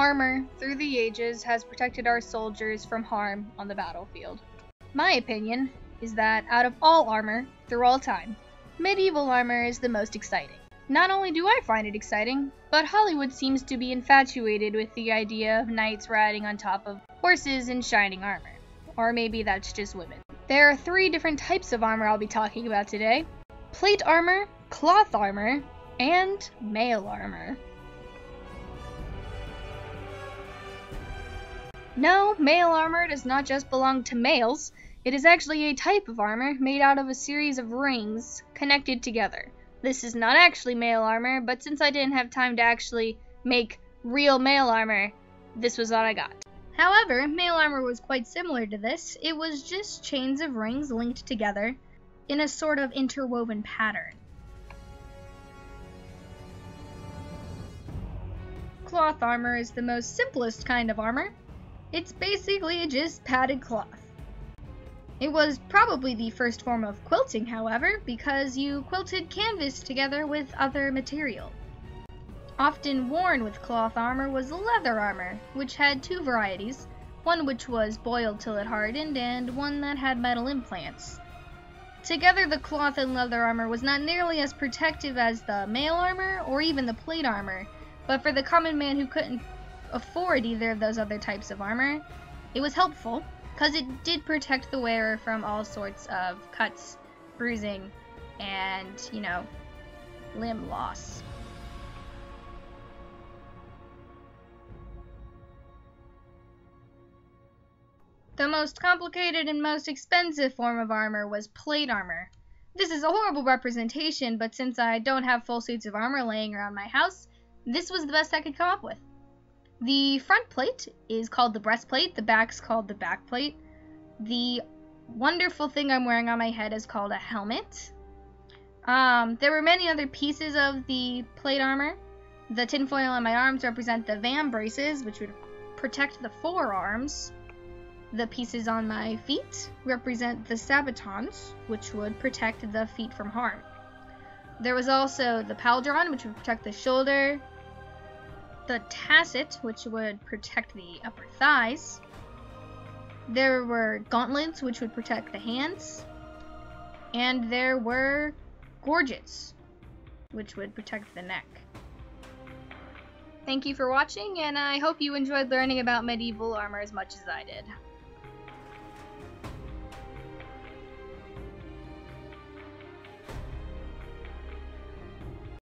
armor through the ages has protected our soldiers from harm on the battlefield. My opinion is that out of all armor through all time, medieval armor is the most exciting. Not only do I find it exciting, but Hollywood seems to be infatuated with the idea of knights riding on top of horses in shining armor. Or maybe that's just women. There are three different types of armor I'll be talking about today plate armor, cloth armor, and mail armor. No, mail armor does not just belong to males. It is actually a type of armor made out of a series of rings connected together. This is not actually mail armor, but since I didn't have time to actually make real mail armor, this was what I got. However, mail armor was quite similar to this. It was just chains of rings linked together in a sort of interwoven pattern. Cloth armor is the most simplest kind of armor. It's basically just padded cloth. It was probably the first form of quilting, however, because you quilted canvas together with other material. Often worn with cloth armor was leather armor, which had two varieties, one which was boiled till it hardened, and one that had metal implants. Together, the cloth and leather armor was not nearly as protective as the mail armor or even the plate armor, but for the common man who couldn't afford either of those other types of armor, it was helpful because it did protect the wearer from all sorts of cuts, bruising, and, you know, limb loss. The most complicated and most expensive form of armor was plate armor. This is a horrible representation, but since I don't have full suits of armor laying around my house, this was the best I could come up with. The front plate is called the breastplate, the back's called the backplate. The wonderful thing I'm wearing on my head is called a helmet. Um, there were many other pieces of the plate armor. The tinfoil on my arms represent the vambraces, which would protect the forearms. The pieces on my feet represent the sabatons, which would protect the feet from harm. There was also the pauldron, which would protect the shoulder, the tasset, which would protect the upper thighs. There were gauntlets, which would protect the hands. And there were gorgets, which would protect the neck. Thank you for watching, and I hope you enjoyed learning about medieval armor as much as I did.